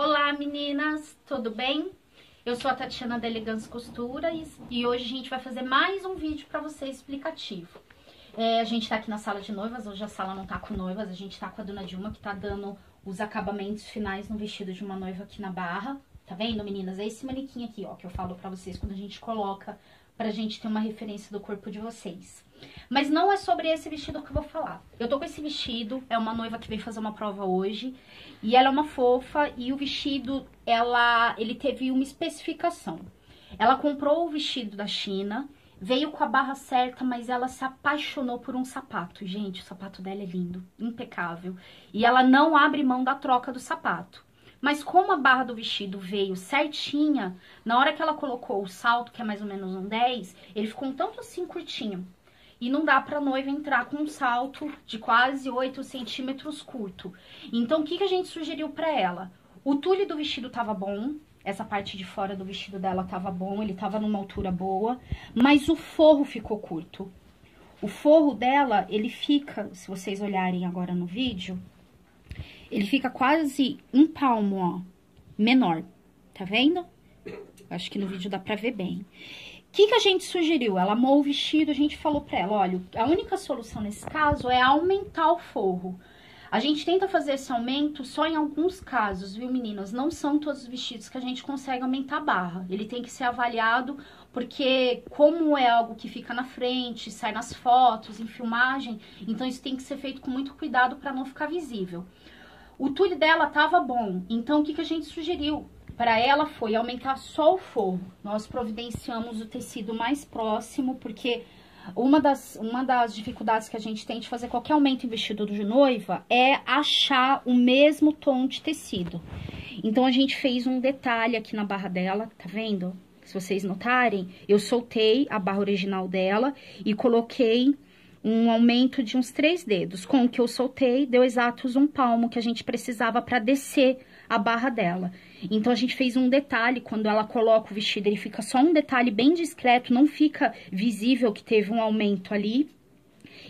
Olá meninas, tudo bem? Eu sou a Tatiana da Elegância Costuras e hoje a gente vai fazer mais um vídeo para você explicativo. É, a gente tá aqui na sala de noivas, hoje a sala não tá com noivas, a gente tá com a dona Dilma que tá dando os acabamentos finais no vestido de uma noiva aqui na barra. Tá vendo, meninas? É esse manequim aqui, ó, que eu falo pra vocês quando a gente coloca pra gente ter uma referência do corpo de vocês. Mas não é sobre esse vestido que eu vou falar. Eu tô com esse vestido, é uma noiva que veio fazer uma prova hoje. E ela é uma fofa e o vestido, ela, ele teve uma especificação. Ela comprou o vestido da China, veio com a barra certa, mas ela se apaixonou por um sapato. Gente, o sapato dela é lindo, impecável. E ela não abre mão da troca do sapato. Mas como a barra do vestido veio certinha, na hora que ela colocou o salto, que é mais ou menos um 10, ele ficou um tanto assim curtinho. E não dá pra noiva entrar com um salto de quase 8 centímetros curto. Então, o que, que a gente sugeriu pra ela? O tule do vestido tava bom, essa parte de fora do vestido dela tava bom, ele tava numa altura boa, mas o forro ficou curto. O forro dela, ele fica, se vocês olharem agora no vídeo, ele fica quase um palmo, ó, menor, tá vendo? Acho que no vídeo dá pra ver bem. O que, que a gente sugeriu? Ela amou o vestido, a gente falou pra ela, olha, a única solução nesse caso é aumentar o forro. A gente tenta fazer esse aumento só em alguns casos, viu, meninas? Não são todos os vestidos que a gente consegue aumentar a barra. Ele tem que ser avaliado, porque como é algo que fica na frente, sai nas fotos, em filmagem, então isso tem que ser feito com muito cuidado para não ficar visível. O tule dela tava bom, então o que, que a gente sugeriu? Para ela foi aumentar só o forro. Nós providenciamos o tecido mais próximo, porque uma das, uma das dificuldades que a gente tem de fazer qualquer aumento em vestido de noiva é achar o mesmo tom de tecido. Então, a gente fez um detalhe aqui na barra dela, tá vendo? Se vocês notarem, eu soltei a barra original dela e coloquei um aumento de uns três dedos. Com o que eu soltei, deu exatos um palmo que a gente precisava para descer a barra dela. Então, a gente fez um detalhe, quando ela coloca o vestido, ele fica só um detalhe bem discreto, não fica visível que teve um aumento ali.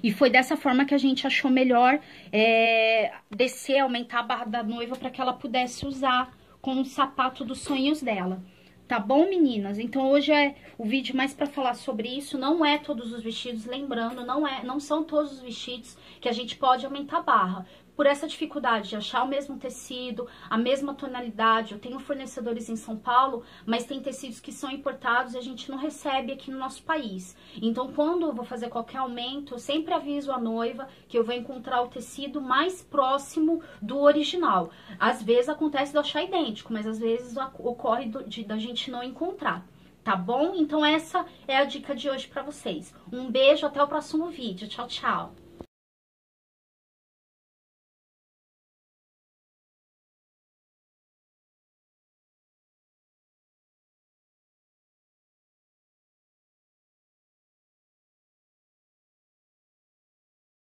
E foi dessa forma que a gente achou melhor é, descer, aumentar a barra da noiva para que ela pudesse usar com o sapato dos sonhos dela. Tá bom, meninas? Então hoje é o vídeo mais para falar sobre isso. Não é todos os vestidos, lembrando, não é, não são todos os vestidos que a gente pode aumentar a barra por essa dificuldade de achar o mesmo tecido, a mesma tonalidade. Eu tenho fornecedores em São Paulo, mas tem tecidos que são importados e a gente não recebe aqui no nosso país. Então, quando eu vou fazer qualquer aumento, eu sempre aviso a noiva que eu vou encontrar o tecido mais próximo do original. Às vezes acontece de achar idêntico, mas às vezes ocorre do, de, da gente não encontrar tá bom? Então essa é a dica de hoje pra vocês. Um beijo, até o próximo vídeo. Tchau, tchau!